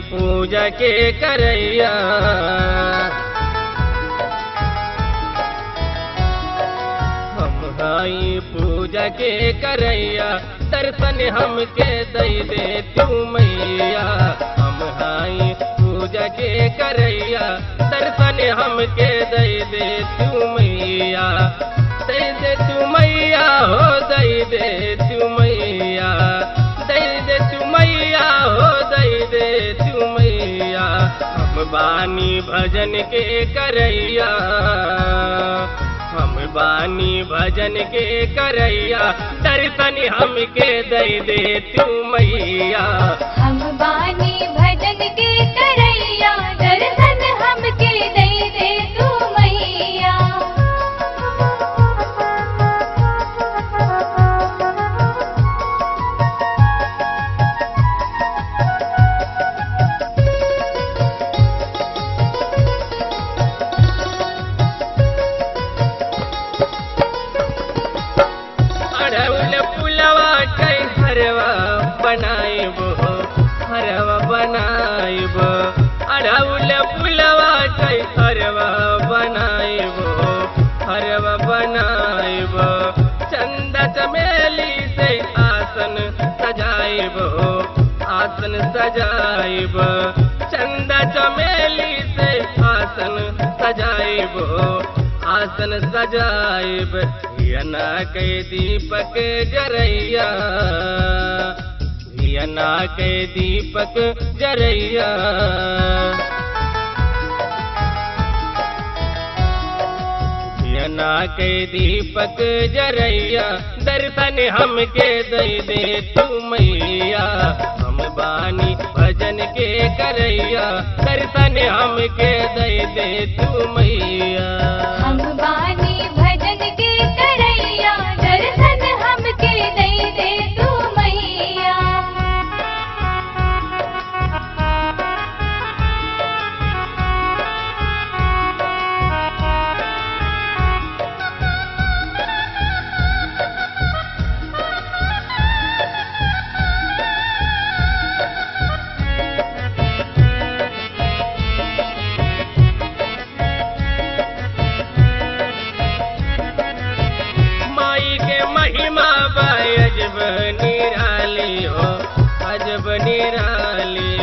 पूजा के करैया। हाई पूजा के करैया दर्शन हमके दई दे तू मैया। हम हाई पूजा के करैया दर्शन हमके बानी भजन के करैया। हम बानी भजन के करैया। दर्शन हमके दई दे तू मैया। हरवा बनाइब हरवा बनाइब अड़उल पुलवा कई हरवा बनाइब हरवा बनाइब चंदा चमेली से आसन सजाइब आसन सजाइब चंदा चमेली से आसन सजाइब आसन सजाइब धियना के दीपक जरैया। धियना के दीपक जरैया। धियना के दीपक जरैया। दर्शन हमके दई दे तू मैया। हम बानी भजन के करैया। दर्शन हमके दई दे तू मैया। अजब निराली हो, अजब निराली।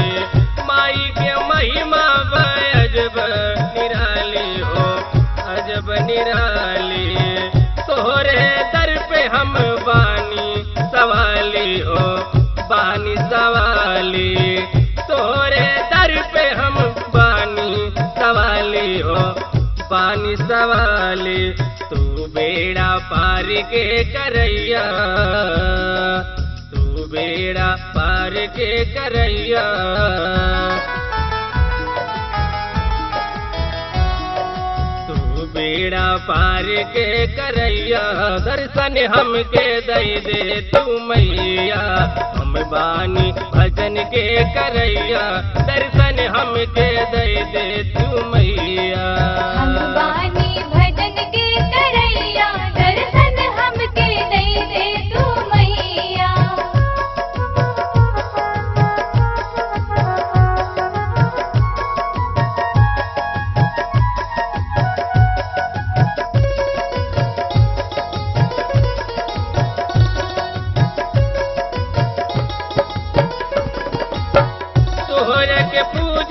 माई के महिमा अजब निराली हो, अजब निराली। तोहरे दर पे हम बानी सवाली हो, बानी सवाली। तोहरे दर पे हम बानी सवाली हो पानी सवाली। तू बेड़ा पार के करैया। बेड़ा पार के करैया। तू बेड़ा पार के करैया, दर्शन हमके दई दे तू मैया। हम बानी भजन के करैया, दर्शन हमके दई दे तू मैया।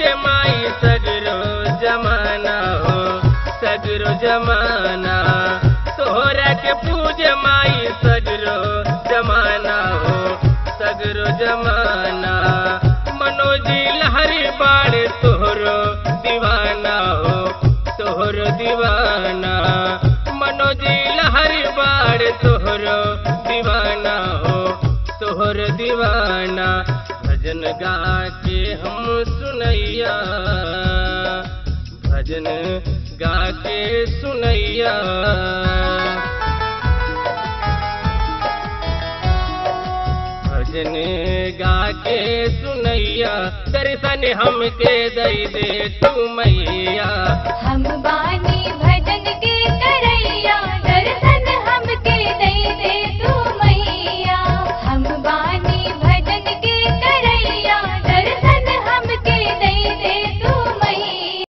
माई सगरो जमाना हो, सगरो जमाना। तोहर के पूजे माई सगरो जमाना हो, सगरो जमाना। मनोजी लहरी बाड़े तोहरो दीवाना हो, तोहरो दीवाना। मनोजी लहरी बाड़े तोहरो दीवाना हो, तोहर दीवाना। भजन गा के हम सुनैया। भजन गा के सुनैया। भजन गा के सुनैया, दर्शन हमके दई दे तू मैया।